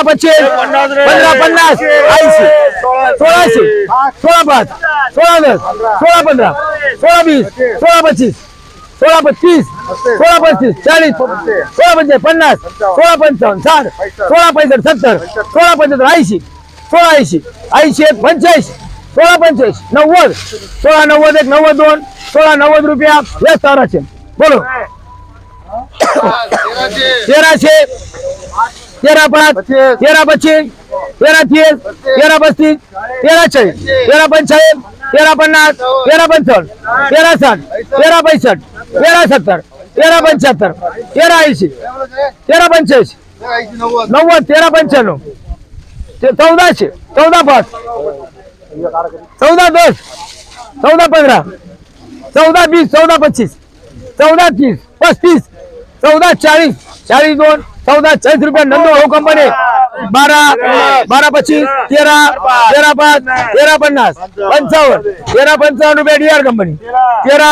पंधरा पच्चीस पंधरा पन्नास ऐंशी सोळाशे सोळा पाच सोळा दस सोळा पंधरा सोळा वीस सोळा पच्चीस सोळा पस्तीस सोळा पस्तीस चाळीस सोळा पंचाळीस पन्नास सोळा पंचावन्न साठ सोळा पैसठ सत्तर सोळा पंच्याहत्तर ऐंशी सोळा ऐंशी ऐंशी एक पंच्याऐंशी सोळा पंच्याऐंशी नव्वद सोळा नव्वद एक नव्वद दोन सोळा नव्वद रुपया या सतराशे बोलो तेराशे तेरा पाच तेरा पच्चीस तेरा तीस तेरा पस्तीस तेरा चाळीस तेरा पंचाळीस तेरा पन्नास तेरा पंचावन्न तेरा साठ तेरा पैसष्ट तेरा सत्तर तेरा पंच्याहत्तर तेरा ऐंशी तेरा पंच्याऐंशी नव्वद तेरा पंच्याण्णव चौदाशे चौदा पाच चौदा दस चौदा पंधरा चौदा वीस चौदा पच्चीस चौदा तीस पस्तीस चौदा चाळीस चाळीस दोन चौदा चाळीस रुपये नंदू भाऊ कंपनी बारा बारा पच्चीस तेरा तेरा पाच तेरा पन्नास पंचावन्न तेरा पंचावन्न रुपये डीआर कंपनी तेरा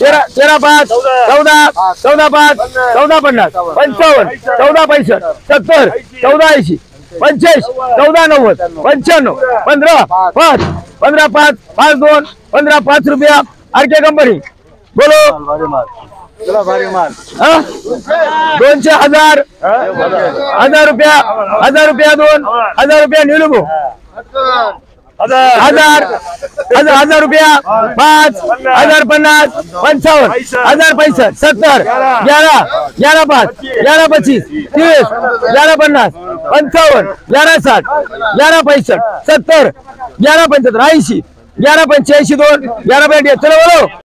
तेरा तेरा पाच चौदा चौदा पाच चौदा पन्नास पंचावन्न चौदा पैसष्ट सत्तर चौदा ऐंशी पंच्याऐंशी चौदा नव्वद पंच्याण्णव पंधरा पाच पंधरा पाच पाच दोन पंधरा पाच रुपया आरके कंपनी बोलो. हा? दोनशे हजार. हजार रुपया हजार रुपया दोन हजार रुपया निलुबो हजार हजार हजार रुपया पाच हजार पन्नास पंचावन्न हजार पैसठ सत्तर ग्यारह ग्यारह पाच ग्यारह पच्चीस तीस ग्यारह पन्नास पंचावन्न ग्यारह साठ ग्यारह पैसठ सत्तर ग्यारह पंच्याहत्तर ऐंशी ग्यारह पंच्याऐंशी दोन ग्यारह पैंठ चलो बोलो.